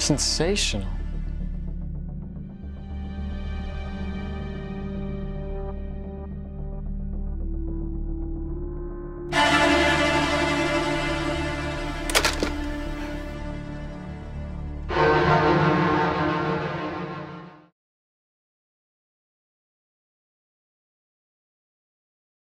Sensational.